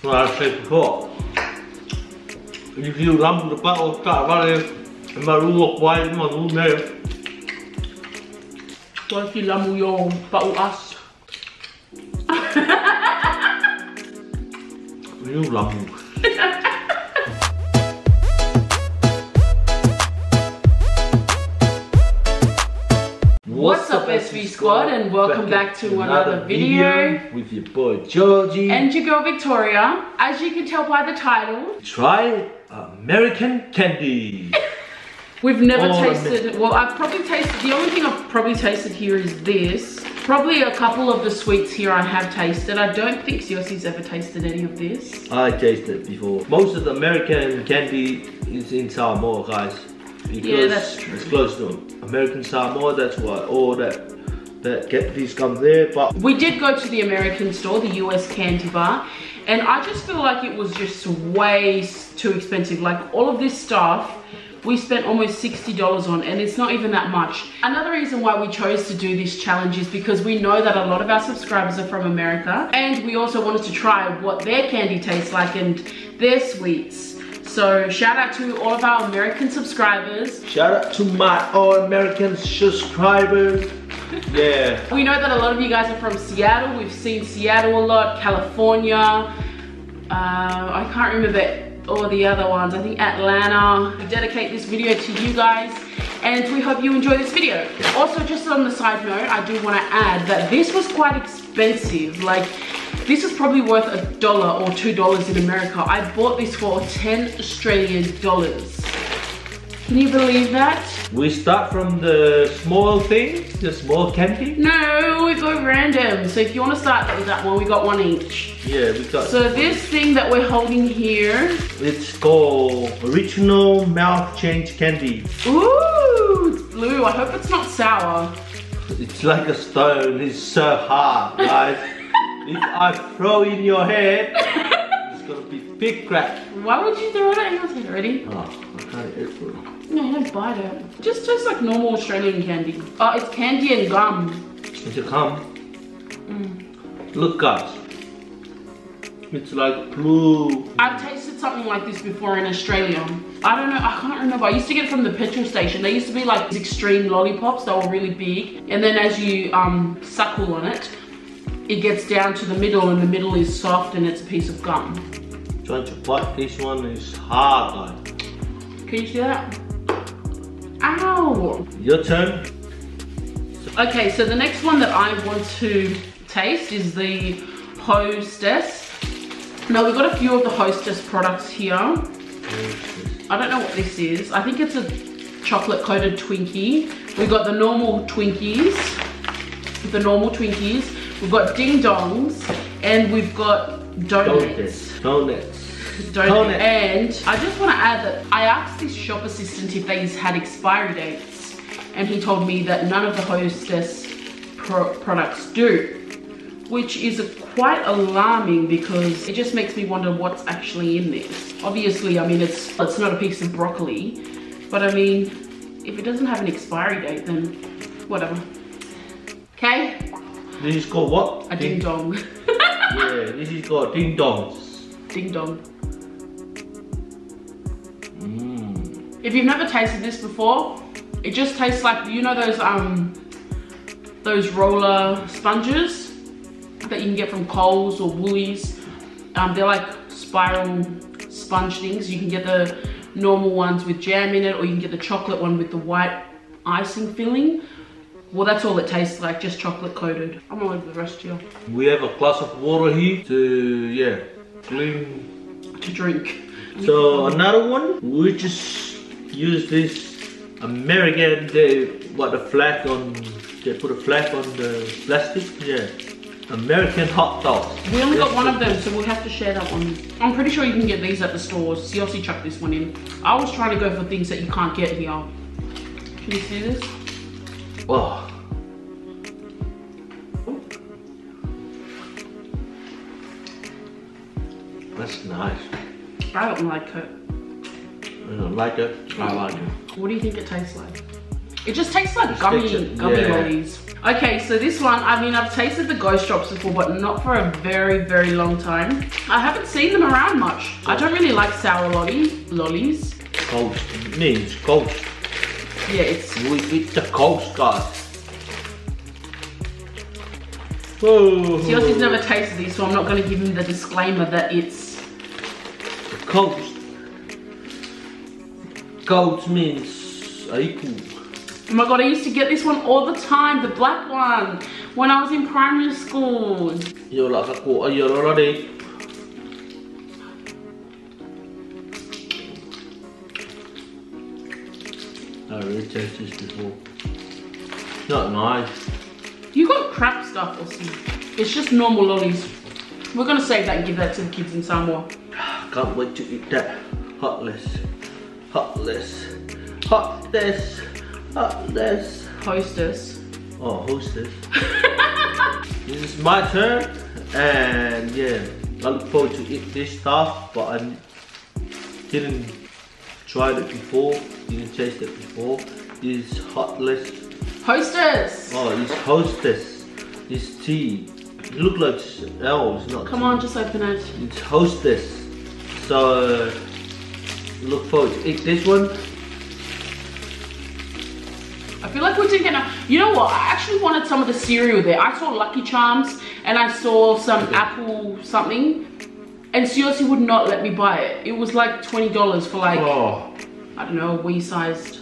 Well, I said before, if you lump the bottle, start running, and my rule white, my rule there. So if you lamu your bau us. What's up, SV Squad, and welcome back to another video. with your boy Georgie. And your girl Victoria. As you can tell by the title, try American candy. we've never Oh, tasted, well I've probably tasted, the only thing I've probably tasted here is this. Probably a couple of the sweets here I have tasted. I don't think Siaosi's ever tasted any of this. I tasted before. Most of the American candy is in Samoa, guys. Because Yeah, that's true. It's close to American Samoa. That's why all that that get these come there. But We did go to the American store, the US candy bar, and I just feel like it was just way too expensive. Like all of this stuff, we spent almost $60 on and it's not even that much. Another reason why we chose to do this challenge is because we know that a lot of our subscribers are from America and we also wanted to try what their candy tastes like and their sweets. So shout out to all of our American subscribers. shout out to my all American subscribers. yeah. We know that a lot of you guys are from Seattle. We've seen Seattle a lot, California. Uh, I can't remember all the other ones. I think Atlanta. We dedicate this video to you guys and we hope you enjoy this video. Also, just on the side note, I do want to add that this was quite expensive. Like, this is probably worth a dollar or two dollars in America. I bought this for 10 Australian dollars. Can you believe that? We start from the small thing, the small candy. No, we go random. So if you want to start with that one, we got one each. Yeah, we got. So this thing that we're holding here, it's called original mouth change candy. ooh, it's blue. I hope it's not sour. It's like a stone. It's so hard, guys. if I throw in your head, it's gonna be big crack. Why would you throw it at your head? Ready? Oh, I can't eat. No, don't bite it. Just tastes like normal Australian candy. Oh, it's candy and gum. It's a come. Mm. Look, guys. It's like blue. I've tasted something like this before in Australia. I don't know, I can't remember. I used to get it from the petrol station. They used to be like these extreme lollipops. They were really big. And then as you um, suckle on it, it gets down to the middle and the middle is soft and it's a piece of gum. Trying to bite this one is hard, guys. Can you see that? Ow! Your turn. Okay, so the next one that I want to taste is the Hostess. Now we've got a few of the Hostess products here. I don't know what this is. I think it's a chocolate coated Twinkie. We've got the normal Twinkies, the normal Twinkies. We've got Ding Dongs, and we've got donuts. Donuts. Donuts. Donut. Donut. And I just want to add that I asked this shop assistant if they had expiry dates, and he told me that none of the Hostess pro products do, which is a quite alarming because it just makes me wonder what's actually in this. Obviously, I mean, it's it's not a piece of broccoli, but I mean, if it doesn't have an expiry date, then whatever. Okay, This is called what? a ding dong. Yeah, this is called ding dongs. ding dong. Mmm. If you've never tasted this before, it just tastes like you know those um those roller sponges that you can get from Coles or Woolies. Um, they're like spiral sponge things. You can get the normal ones with jam in it, or you can get the chocolate one with the white icing filling. Well, that's all it tastes like, just chocolate coated. I'm gonna leave the rest here We have a glass of water here to, yeah, clean. to drink. So another one, we just use this American, they, what, the flag on, they put a flag on the plastic, yeah. American hot dogs. We only got one of them, so we'll have to share that one. I'm pretty sure you can get these at the stores. Siaosi chucked this one in. I was trying to go for things that you can't get here. Can you see this? Oh. That's nice. I don't like it. I don't like it. I like it. What do you think it tastes like? It just tastes like gummy, texture, gummy yeah. lollies. Okay, so this one, I mean, I've tasted the Ghost Drops before, but not for a very, very long time. I haven't seen them around much. I don't really like sour lollies. Lollies. Ghost means ghost. Yeah, it's We eat the ghost, guys. Whoa. Yossi's never tasted these, so I'm not going to give him the disclaimer that it's. Ghost. Ghost means equal. Oh my god, I used to get this one all the time, the black one, when I was in primary school. Các cụ ở vô đó đi. I already tasted this before. Not nice. You got crap stuff, Ossie. It's just normal lollies. We're gonna save that and give that to the kids in Samoa. Can't wait to eat that. Heartless. Heartless. Heartless. Heartless. Hostess. Oh, hostess. this is my turn. And yeah, I look forward to eat this stuff, but I didn't try it before, didn't taste it before. This is heartless. Hostess! Oh, it's hostess. It's tea. It look like L, it's not Come tea. on, just open it. It's hostess. So uh, look forward to eat this one. I feel like we didn't get enough. You know what? I actually wanted some of the cereal there. I saw Lucky Charms and I saw some apple something. And Siaosi would not let me buy it. It was like $20 for like, Oh, I don't know, wee sized.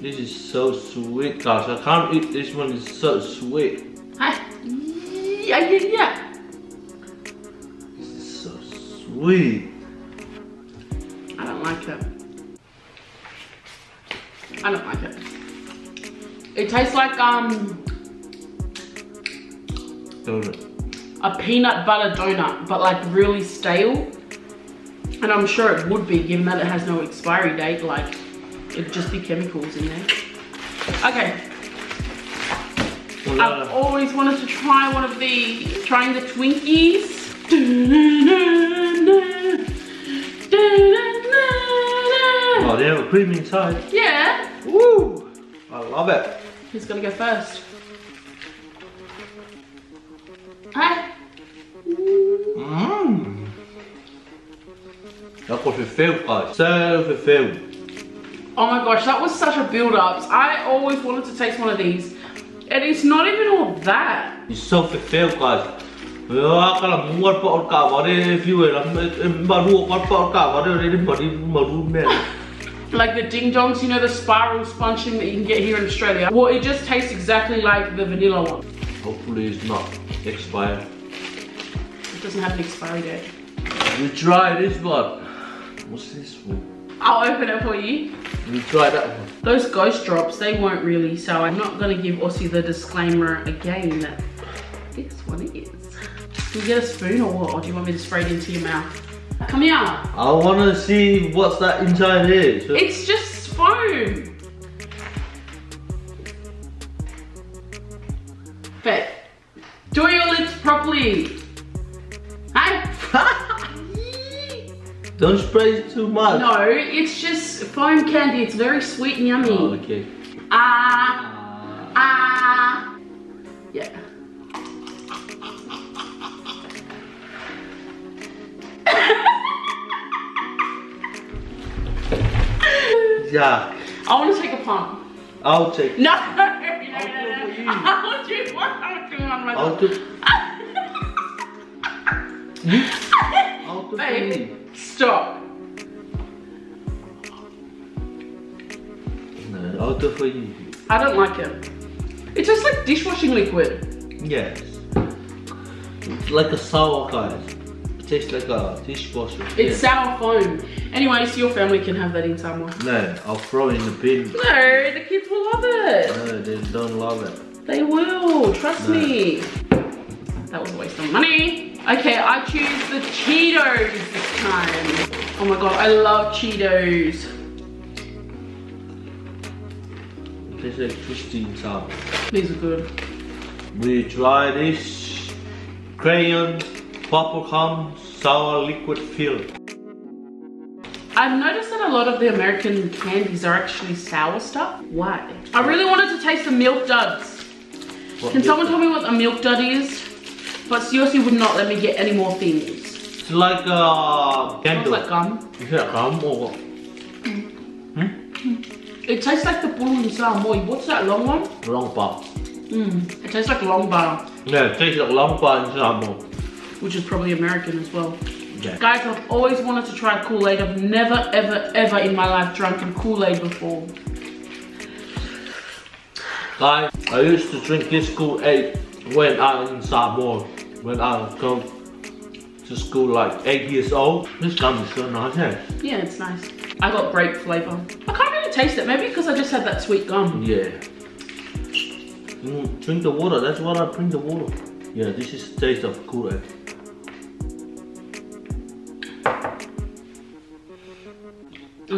this is so sweet, guys. I can't eat this one. It's so sweet. Ah, Yeah, yeah, yeah. This is so sweet. I don't like it. I don't like it. It tastes like um Donut. a peanut butter donut, but like really stale. And I'm sure it would be, given that it has no expiry date. Like, it'd just be chemicals in there. Okay, Well, I've uh, always wanted to try one of these. Trying the Twinkies. oh, they have a cream inside. Yeah. Woo! I love it. Who's gonna go first? Hi. Mmm. That was fulfilled, guys. So fulfilled. Oh my gosh, that was such a build up. I always wanted to taste one of these. And it's not even all that. It's so fulfilled, guys. Ờ, cái là muốn bỏ cả vào đây view lắm em đua quát bỏ cả vào đây đi mà đi mà đua mẹ Like the ding dongs, you know, the spiral sponging that you can get here in Australia. Well, it just tastes exactly like the vanilla one. hopefully it's not expired It doesn't have an expiry date. we try this one what's this one I'll open it for you. we try that one Those ghost drops, they won't really, so I'm not gonna give Aussie the disclaimer again that this one is. You get a spoon or what? Or do you want me to spray it into your mouth? Come here. I wanna see what's that inside is It's just foam. But do your lips properly. Hey. don't spray it too much no, it's just foam candy. It's very sweet and yummy. oh, okay Ah, ah. Yeah I want to take a pump. I'll take No, it. I'll do one. I'll do I'll do I'll do Babe, stop. No, I'll do for you I don't like it. It's just like dishwashing liquid. Yes. It's like a sour guys. It tastes like a dishwasher. It's yeah. sour foam. Anyway, so your family can have that in somewhere. No, I'll throw it in the bin. No, the kids will love it. No, they don't love it. They will, trust No. me. That was a waste of money. Okay, I choose the Cheetos this time. Oh my god, I love Cheetos. Tastes like twisty sour. These are good. We try this crayon bubblegum sour liquid fill. I've noticed that a lot of the American candies are actually sour stuff. Why? I really wanted to taste the milk duds. What Can is someone it? tell me what a milk dud is? But seriously would not let me get any more things. It's like uh, Smells candle. like gum. Is that gum or what? It tastes like the bulu in Samoy. What's that long one? Long bar. Mmm. It tastes like long bar. Yeah, it tastes like long bar in Samoa. Which is probably American as well. Yeah. Guys, I've always wanted to try Kool-Aid. I've never, ever, ever in my life drunk a Kool-Aid before. Guys, I used to drink this Kool-Aid when I was in Samoa. When I come to school like 8 years old. This gum is so nice, eh? Yeah, it's nice. I got grape flavor. I can't really taste it. Maybe because I just had that sweet gum. Yeah. Mm, drink the water, that's what I drink the water. Yeah, this is the taste of Kool-Aid.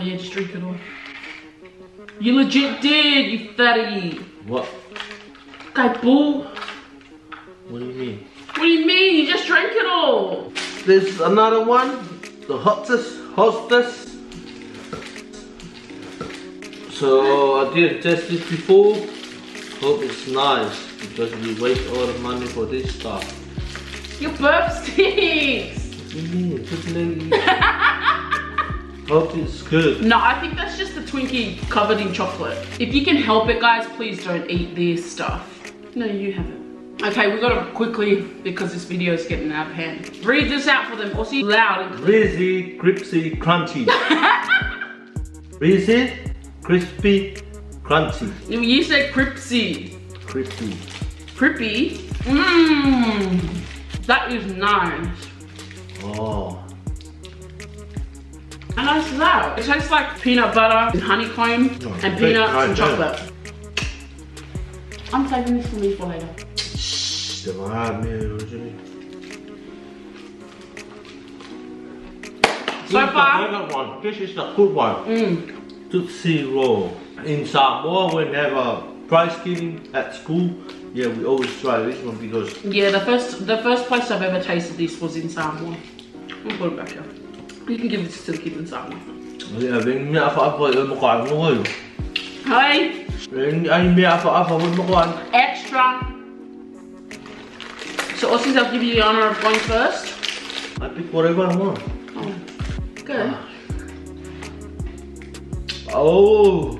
Oh yeah, just drink it all. You legit did, you fatty. What? Guy bull. What do you mean? What do you mean? You just drank it all. There's another one, the hostess, hostess. So I didn't test it before. Hope it's nice because we waste all the money for this stuff. Your burp stinks. What do you mean? Just let it- Hope it's good. No, I think that's just a Twinkie covered in chocolate. If you can help it, guys, please don't eat this stuff. No, you haven't. Okay, we gotta quickly, because this video is getting out of hand. Read this out for them, Aussie. Loud and clear. Rizzy, crispy, crunchy. Rizzy, crispy, crunchy. You said cripsy. Crispy. Crippy? Mmm. That is nice. Oh. Nice is that? It tastes like peanut butter and honeycomb Oh, and peanuts and chocolate. I'm saving this for me for later. The man, So far, Another one. This is the good one. mm, Tootsie Roll. In Samoa, when we have a prize giving at school, yeah, we always try this one because yeah, the first the first place I've ever tasted this was in Samoa. I'll put it back here. You can give this to kids in Samoa. yeah, me apa apa yung mukha mo ngayon. Hey, When ay me apa apa yung mukha. extra. So Aussies, I'll give you the honor of going first. I pick whatever I want. Oh, good. Ah. Oh,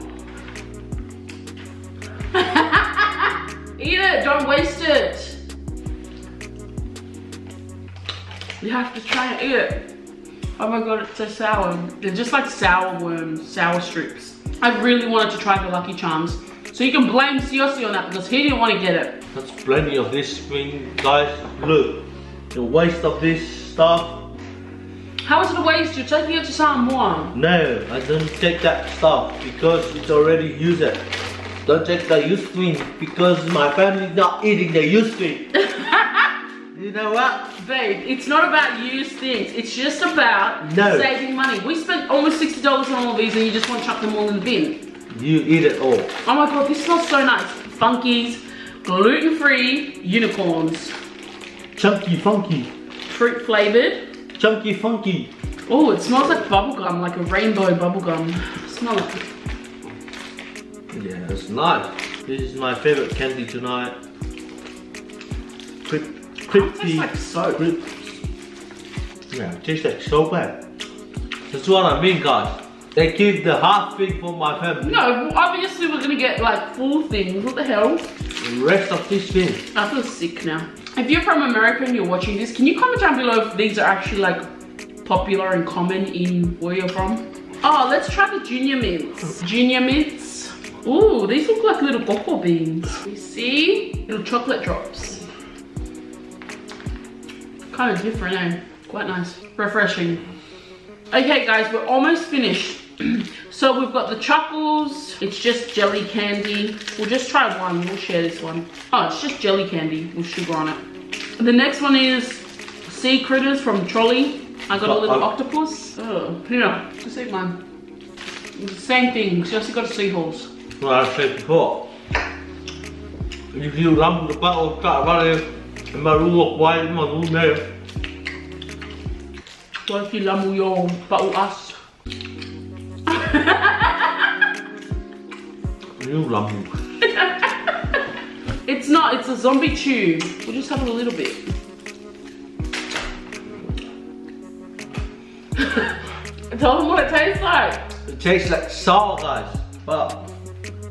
Eat it, don't waste it. You have to try and eat it. Oh my god, it's so sour. They're just like sour worms, sour strips. I really wanted to try the Lucky Charms. So you can blame Siaosi on that because he didn't want to get it. that's plenty of this thing, guys. Look, the waste of this stuff. How is it a waste? You're taking it to Samoa. No, I don't take that stuff because it's already used. It. Don't take the used thing because my family's not eating the used thing. you know what? Babe, it's not about used things. It's just about No. saving money. We spent almost $60 on all of these and you just want to chuck them all in the bin. You eat it all. Oh my god, this smells so nice. Funkies, gluten-free unicorns, Chunky funky. fruit flavored. Chunky funky. Oh, it smells like bubblegum, like a rainbow bubblegum. Smell it. Yeah, it's nice. This is my favorite candy tonight. Crip, It tastes like soap. Yeah, it tastes like so bad. That's what I mean, guys. They keep the half thing for my family. No, obviously we're gonna get like full things. What the hell? The rest of this thing. I feel sick now. If you're from America and you're watching this, can you comment down below if these are actually like popular and common in where you're from? Oh, let's try the junior mints. Junior mints. Ooh, these look like little cocoa beans. You see? Little chocolate drops. Kind of different, eh? Quite nice. Refreshing. Okay guys, we're almost finished. so we've got the chuckles. It's just jelly candy. We'll just try one. We'll share this one. Oh, it's just jelly candy with sugar on it. The next one is sea critters from Trolli. I got a little Uh, octopus. Oh, here, just eat mine. Same thing, just got a seahorse. Well, I said before. If you lump the battle, start running. And my rule of why my rule there. What if you lumble your bottle us? You lump. It's not, it's a zombie tube. We'll just have a little bit. Tell them what it tastes like. It tastes like sour, guys. But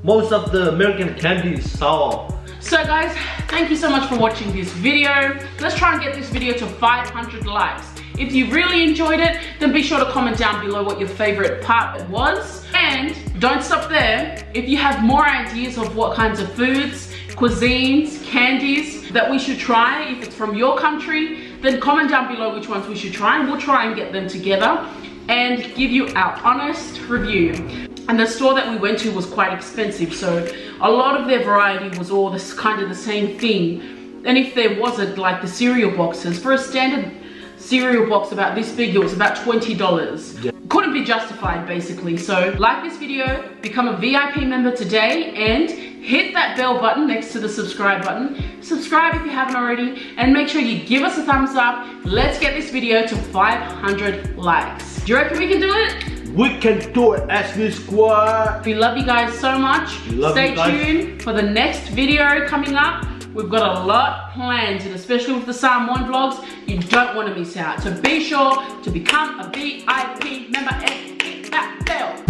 most of the American candy is sour. So guys, thank you so much for watching this video. Let's try and get this video to 500 likes. If you really enjoyed it, then be sure to comment down below what your favorite part was. And don't stop there. If you have more ideas of what kinds of foods, cuisines, candies that we should try, if it's from your country, then comment down below which ones we should try and we'll try and get them together and give you our honest review. And the store that we went to was quite expensive, so a lot of their variety was all this kind of the same thing. And if there wasn't, like the cereal boxes, for a standard cereal box about this big, it was about $20. Yeah. Couldn't be justified, basically. So like this video, become a VIP member today, and hit that bell button next to the subscribe button. Subscribe if you haven't already, and make sure you give us a thumbs up. Let's get this video to 500 likes. Do you reckon we can do it? We can do it, SV Squad. We love you guys so much. Love Stay you guys. tuned for the next video coming up. We've got a lot planned, and especially with the 1 vlogs, you don't want to miss out. So be sure to become a VIP member and hit that bell.